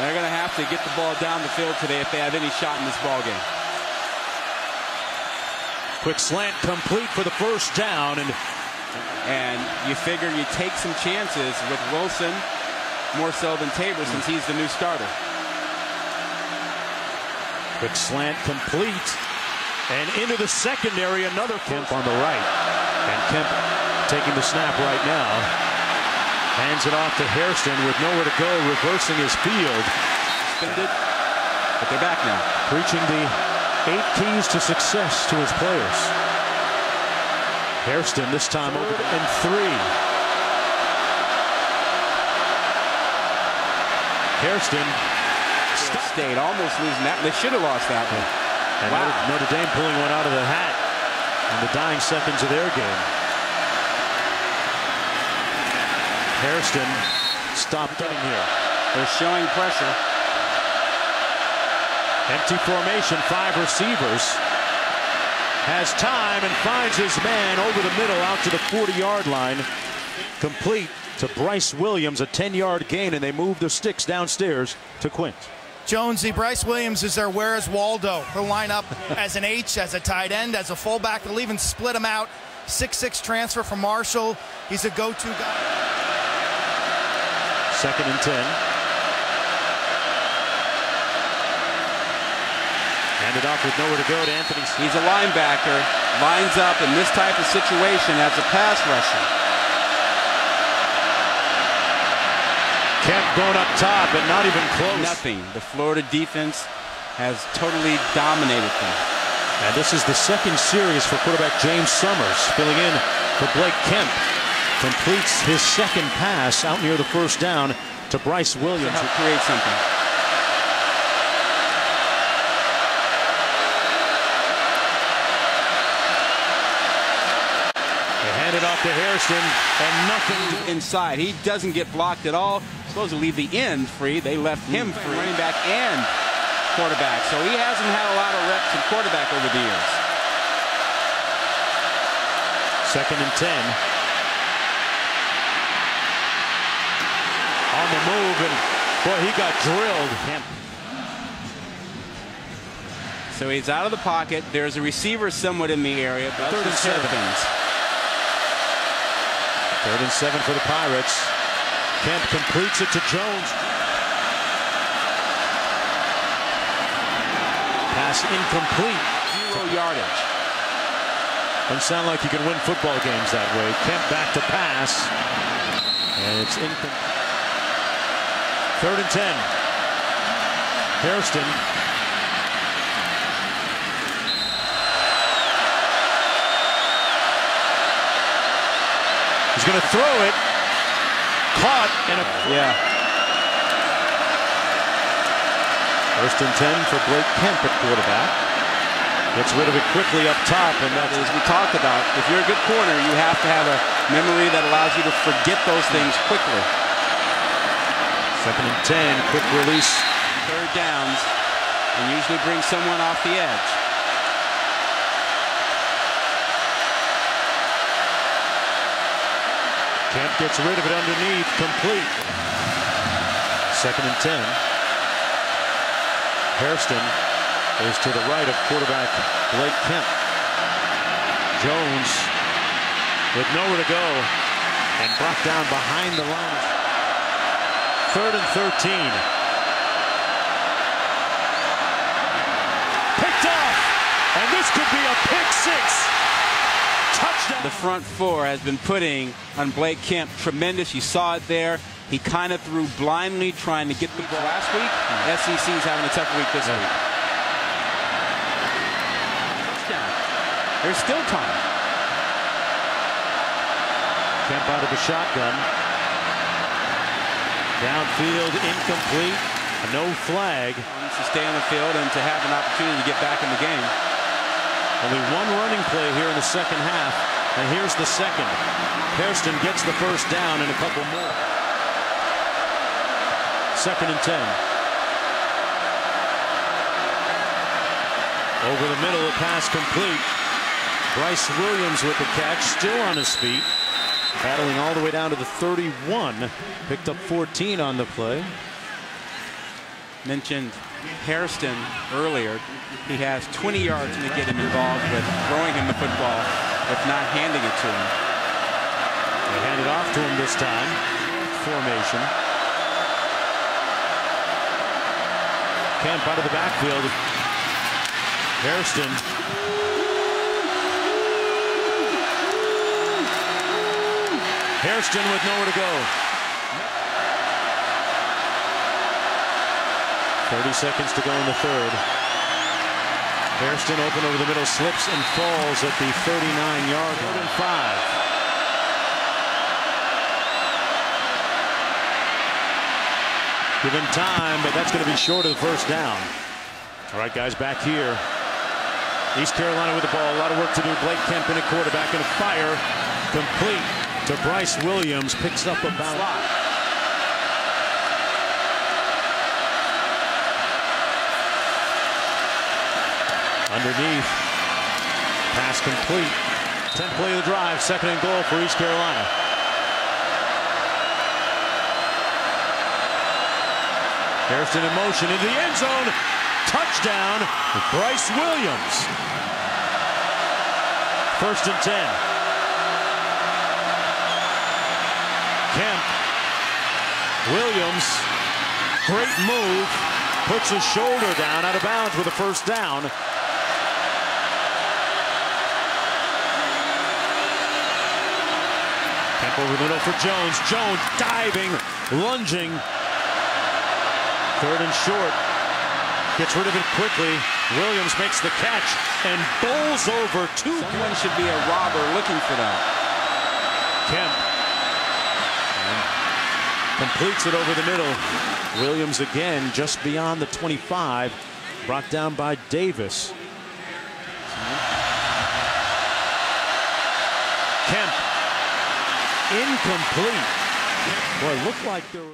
They're going to have to get the ball down the field today if they have any shot in this ball game. Quick slant complete for the first down, and and you figure you take some chances with Wilson more so than Tabor since he's the new starter. Quick slant complete. And into the secondary, another Kemp on the right. And Kemp taking the snap right now. Hands it off to Hairston with nowhere to go, reversing his field. But they're back now. Preaching the eight keys to success to his players. Hairston this time over and three. Hairston State almost losing that. They should have lost that one. And wow. Notre Dame pulling one out of the hat in the dying seconds of their game. Hairston stopped getting here. They're showing pressure. Empty formation, five receivers. Has time and finds his man over the middle out to the 40-yard line. Complete to Bryce Williams, a 10-yard gain, and they move the sticks downstairs to Quint. Jonesy, Bryce Williams is there. Where is Waldo? He'll line up as an H, as a tight end, as a fullback. They'll even split him out. 6-6 transfer from Marshall. He's a go-to guy. Second and 10. Handed off with nowhere to go to Anthony. He's a linebacker. Lines up in this type of situation as a pass rusher. Kemp going up top, but not even close. Nothing. The Florida defense has totally dominated them. And this is the second series for quarterback James Summers, filling in for Blake Kemp. Completes his second pass out near the first down to Bryce Williams. To create something. They hand it off to Hairston and nothing inside. He doesn't get blocked at all supposed to leave the end free. They left him mm-hmm. free, running back and quarterback. So he hasn't had a lot of reps in quarterback over the years. Second and 10. On the move, and boy, he got drilled. So he's out of the pocket. There's a receiver somewhat in the area, but third and seven. Third and seven for the Pirates. Kemp completes it to Jones. Pass incomplete. Zero yardage. Doesn't sound like you can win football games that way. Kemp back to pass. And it's incomplete. Third and ten. Hairston. He's going to throw it caught in a yeah. First and 10 for Blake Kemp at quarterback. Gets rid of it quickly up top, and that is we talked about. If you're a good corner, you have to have a memory that allows you to forget those things quickly. Second and 10, quick release. Third downs, and usually bring someone off the edge. Kemp gets rid of it underneath, complete. Second and 10. Hairston is to the right of quarterback Blake Kemp. Jones with nowhere to go and brought down behind the line. Third and 13. Picked off, and this could be a pick six. Touchdown. The front four has been putting on Blake Kemp tremendous. You saw it there. He kind of threw blindly trying to get the ball. Last week, mm. is having a tough week this yeah. week. Touchdown. There's still time. Kemp out of the shotgun. Downfield, incomplete. No flag. To stay on the field and to have an opportunity to get back in the game. Only one running play here in the second half. And here's the second. Hairston gets the first down and a couple more. Second and 10. Over the middle, a pass complete. Bryce Williams with the catch, still on his feet. Battling all the way down to the 31. Picked up 14 on the play. mentioned Hairston earlier. He has 20 yards to get him involved with throwing him the football, if not handing it to him. They hand it off to him this time. Formation. Kemp out of the backfield. Hairston. Hairston with nowhere to go. 30 seconds to go in the third. Hairston open over the middle, slips and falls at the 39-yard line. and five. Give him time, but that's going to be short of the first down. All right, guys, back here. East Carolina with the ball. A lot of work to do. Blake Kemp in a quarterback and a fire. Complete to Bryce Williams. Picks up about. Underneath. Pass complete. 10 play of the drive. Second and goal for East Carolina. Hairston in motion into the end zone. Touchdown, Bryce Williams. First and 10. Kemp. Williams. Great move. Puts his shoulder down out of bounds with a first down. Kemp over the middle for Jones. Jones diving, lunging. Third and short. Gets rid of it quickly. Williams makes the catch and bowls over two. Someone should be a robber looking for that. Kemp. Completes it over the middle. Williams again just beyond the 25. Brought down by Davis. Kemp. Incomplete. Boy, looked like there was.